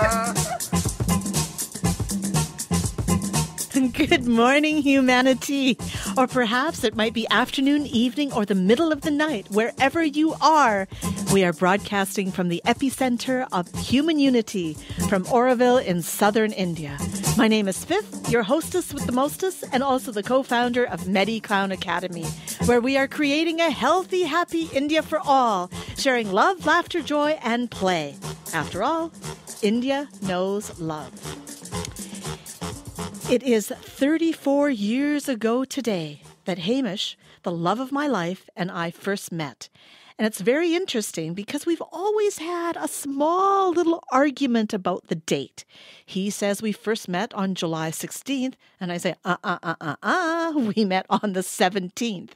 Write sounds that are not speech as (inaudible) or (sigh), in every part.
(laughs) Good morning, humanity. Or perhaps it might be afternoon, evening, or the middle of the night, wherever you are. We are broadcasting from the epicenter of human unity from Auroville in southern India. My name is Fif, your hostess with the mostest, and also the co founder of MeDiClown Academy, where we are creating a healthy, happy India for all, sharing love, laughter, joy, and play. After all, India knows love. It is 34 years ago today that Hamish, the love of my life, and I first met. And it's very interesting because we've always had a small little argument about the date. He says we first met on July 16th, and I say, uh uh uh uh uh, we met on the 17th.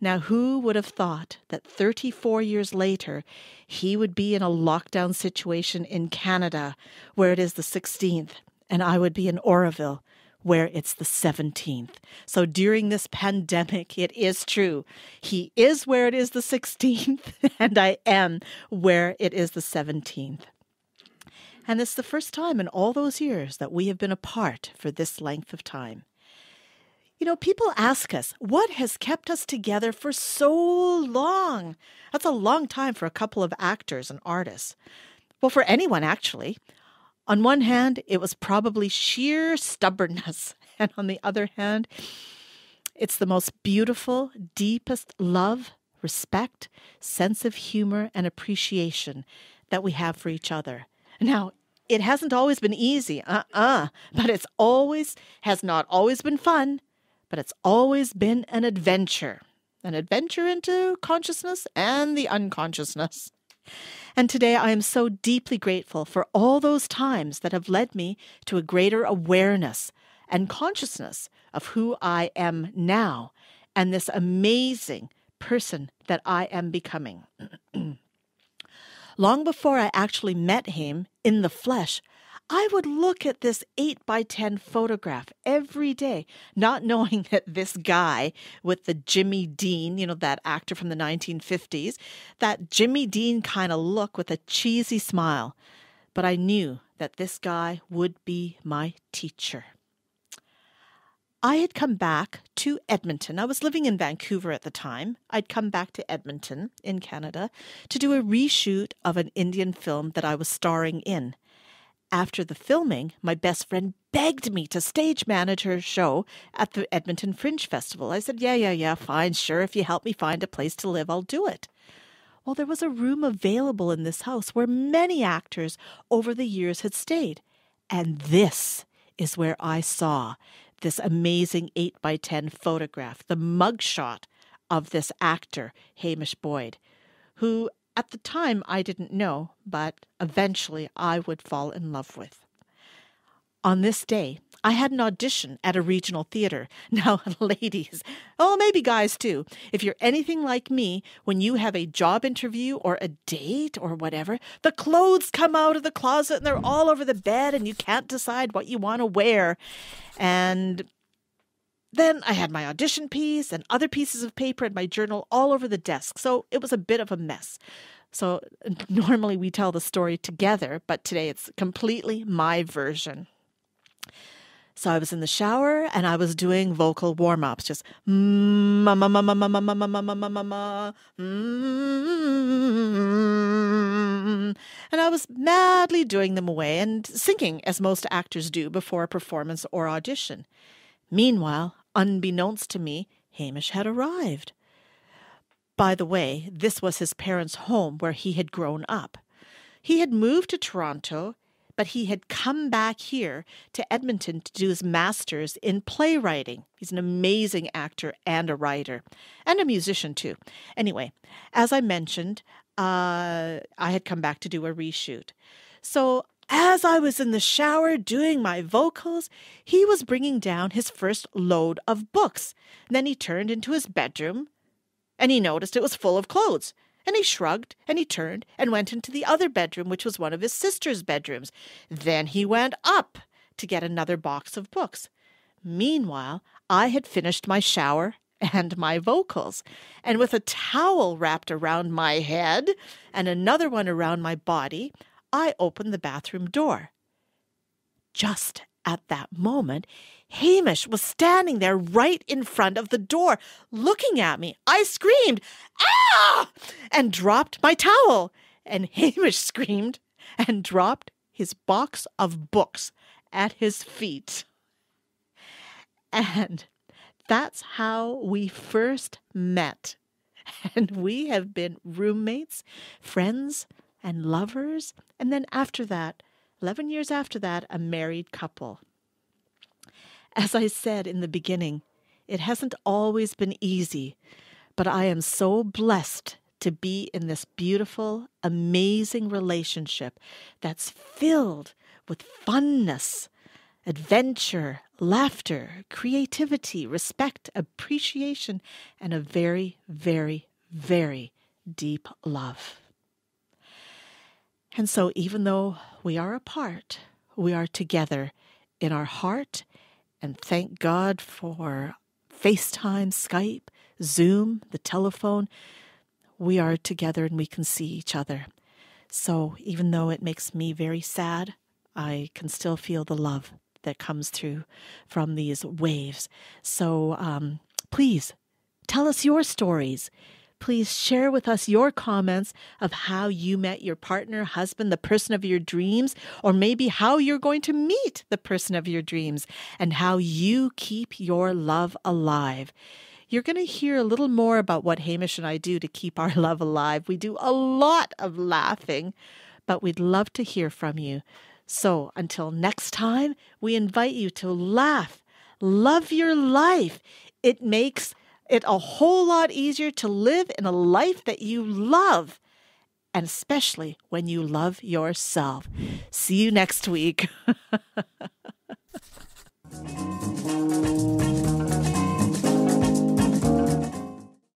Now, who would have thought that 34 years later, he would be in a lockdown situation in Canada where it is the 16th, and I would be in Auroville, where it's the 17th. So during this pandemic, it is true. He is where it is the 16th, (laughs) and I am where it is the 17th. And it's the first time in all those years that we have been apart for this length of time. You know, people ask us, what has kept us together for so long? That's a long time for a couple of actors and artists. Well, for anyone, actually. On one hand, it was probably sheer stubbornness. (laughs) And on the other hand, it's the most beautiful, deepest love, respect, sense of humor, and appreciation that we have for each other. Now, it hasn't always been easy, uh uh-uh, uh, but it's always, has not always been fun, but it's always been an adventure. An adventure into consciousness and the unconsciousness. And today I am so deeply grateful for all those times that have led me to a greater awareness and consciousness of who I am now and this amazing person that I am becoming. (clears throat) Long before I actually met him in the flesh, I would look at this 8 by 10 photograph every day, not knowing that this guy with the Jimmy Dean, you know, that actor from the 1950s, that Jimmy Dean kind of look with a cheesy smile. But I knew that this guy would be my teacher. I had come back to Edmonton. I was living in Vancouver at the time. I'd come back to Edmonton in Canada to do a reshoot of an Indian film that I was starring in. After the filming, my best friend begged me to stage manage her show at the Edmonton Fringe Festival. I said, Yeah, yeah, yeah, fine, sure. If you help me find a place to live, I'll do it. Well, there was a room available in this house where many actors over the years had stayed. And this is where I saw this amazing 8 by 10 photograph, the mugshot of this actor, Hamish Boyd, who at the time, I didn't know, but eventually I would fall in love with. On this day, I had an audition at a regional theater. (laughs) Now, ladies, oh, maybe guys too, if you're anything like me, when you have a job interview or a date or whatever, the clothes come out of the closet and they're all over the bed and you can't decide what you want to wear. And then I had my audition piece and other pieces of paper and my journal all over the desk, so it was a bit of a mess. So normally we tell the story together, but today it's completely my version. So I was in the shower and I was doing vocal warm ups, just ma ma ma ma ma ma ma ma ma ma ma ma and I was madly doing them away and singing as most actors do before a performance or audition. Meanwhile, Unbeknownst to me, Hamish had arrived. By the way, this was his parents' home where he had grown up. He had moved to Toronto, but he had come back here to Edmonton to do his master's in playwriting. He's an amazing actor and a writer, and a musician too. Anyway, as I mentioned, uh, I had come back to do a reshoot. So as I was in the shower doing my vocals, he was bringing down his first load of books. then he turned into his bedroom and he noticed it was full of clothes. And he shrugged and he turned and went into the other bedroom, which was one of his sister's bedrooms. Then he went up to get another box of books. Meanwhile, I had finished my shower and my vocals. And with a towel wrapped around my head and another one around my body, I opened the bathroom door just at that moment, Hamish was standing there right in front of the door, looking at me. I screamed, Ah! and dropped my towel. And (laughs) Hamish screamed and dropped his box of books at his feet. And that's how we first met. (laughs) And we have been roommates, friends, and lovers. And then after that, 11 years after that, a married couple. As I said in the beginning, it hasn't always been easy, but I am so blessed to be in this beautiful, amazing relationship that's filled with funness, adventure, laughter, creativity, respect, appreciation, and a very, very, very deep love. And so, even though we are apart, we are together in our heart, and thank God for FaceTime, Skype, Zoom, the telephone. We are together and we can see each other. So, even though it makes me very sad, I can still feel the love that comes through from these waves. So um, please tell us your stories. Please share with us your comments of how you met your partner, husband, the person of your dreams, or maybe how you're going to meet the person of your dreams and how you keep your love alive. You're going to hear a little more about what Hamish and I do to keep our (laughs) love alive. We do a lot of laughing, but we'd love to hear from you. So until next time, we invite you to laugh, love your life. It makes it a whole lot easier to live in a life that you love, and especially when you love yourself. See you next week. (laughs)